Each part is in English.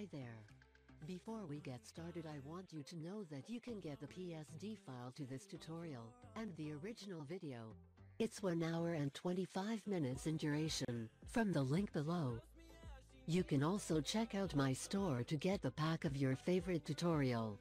Hi there. Before we get started I want you to know that you can get the PSD file to this tutorial, and the original video. It's 1 hour and 25 minutes in duration, from the link below. You can also check out my store to get the pack of your favorite tutorial.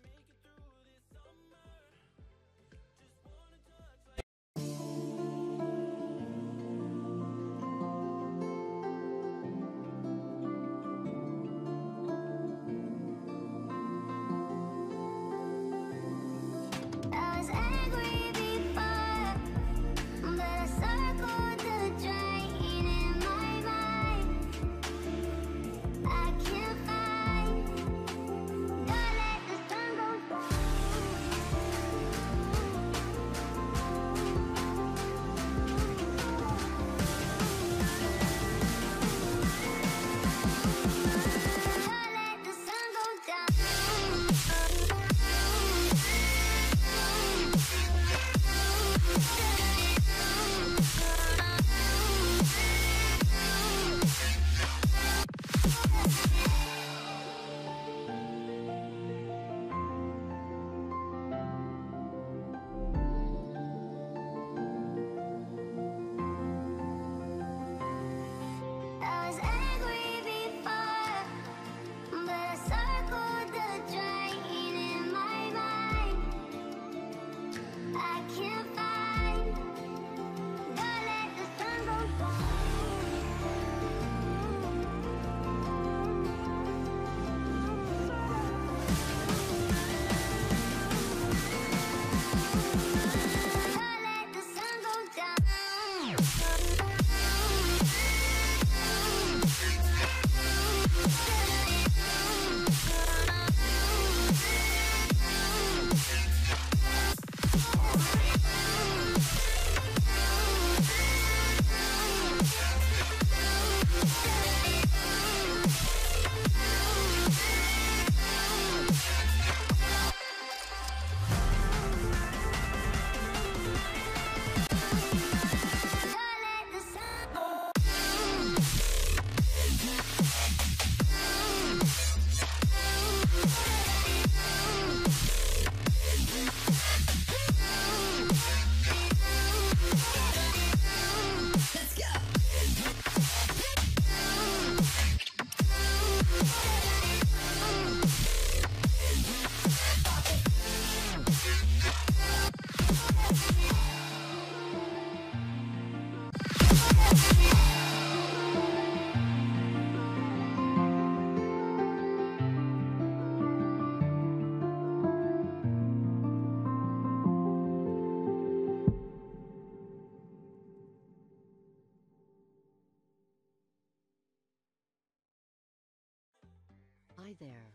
Hi there.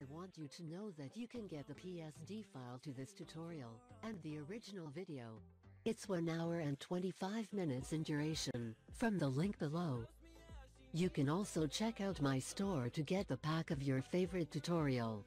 I want you to know that you can get the PSD file to this tutorial, and the original video. It's 1 hour and 25 minutes in duration, from the link below. You can also check out my store to get the pack of your favorite tutorial.